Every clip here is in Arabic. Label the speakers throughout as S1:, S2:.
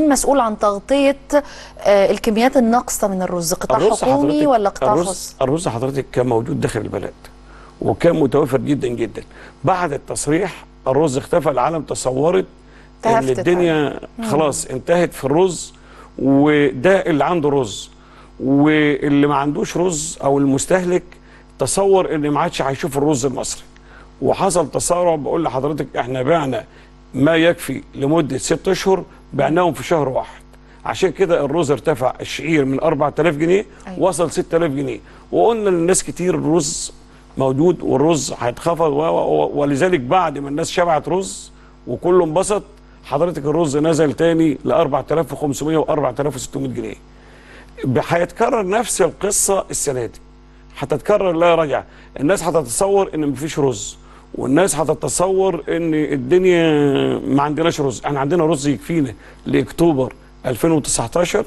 S1: مين مسؤول عن تغطية آه، الكميات الناقصة من الرز؟ قطاع
S2: الرز
S1: حكومي ولا قطاع
S2: الرز
S1: خاص؟
S2: الرز حضرتك كان موجود داخل البلد وكان متوفر جدا جدا. بعد التصريح الرز اختفى العالم تصورت
S1: إن
S2: الدنيا خلاص انتهت في الرز وده اللي عنده رز واللي ما عندوش رز أو المستهلك تصور إن ما عادش هيشوف الرز المصري. وحصل تسارع بقول لحضرتك إحنا بعنا ما يكفي لمدة ست أشهر بعناهم في شهر واحد. عشان كده الرز ارتفع الشعير من 4000 جنيه
S1: أيوة.
S2: وصل 6000 جنيه. وقلنا للناس كتير الرز موجود والرز هيتخفض ولذلك بعد ما الناس شبعت رز وكله انبسط حضرتك الرز نزل تاني ل 4500 و 4600 جنيه. هيتكرر نفس القصة السنة دي. هتتكرر لا رجع الناس هتتصور إن مفيش رز والناس هتتصور إن الدنيا ما عندناش رز. إحنا عندنا رز يكفينا لأكتوبر 2019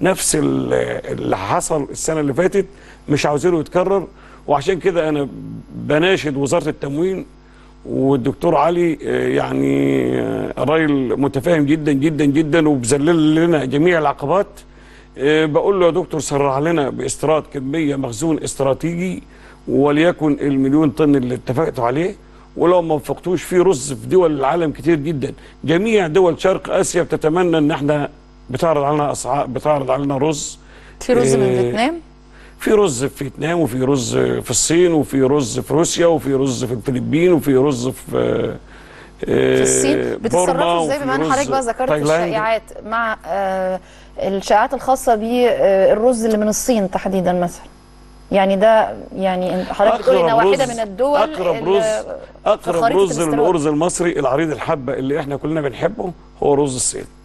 S2: نفس ال- اللي حصل السنة اللي فاتت مش عاوزينه يتكرر. وعشان كده أنا بناشد وزارة التموين والدكتور علي آه، يعني آه، راجل متفاهم جدا جدا جدا وبذلل لنا جميع العقبات. آه، بقول له يا دكتور سرع لنا باستيراد كمية مخزون استراتيجي وليكن المليون طن اللي اتفقتوا عليه. ولو ما وفقتوش في رز في دول العالم كتير جدا. جميع دول شرق آسيا بتتمنى إن إحنا بتعرض علينا اسعار بتعرض علينا رز.
S1: في رز من
S2: إيه،
S1: فيتنام؟
S2: في رز في فيتنام وفي رز في الصين وفي رز في روسيا وفي رز في الفلبين وفي رز في
S1: في الصين؟ بتتصرفوا إزاي؟ بما ان حضرتك بقى ذكرت الشائعات مع آه، الشائعات الخاصة بالرز اللي من الصين تحديدا مثلا. يعني ده يعني حضرتك بتقولي إنها واحدة من الدول أقرب
S2: رز
S1: أقرب
S2: رز. للأرز المصري العريض الحبة اللي إحنا كلنا بنحبه هو رز الصين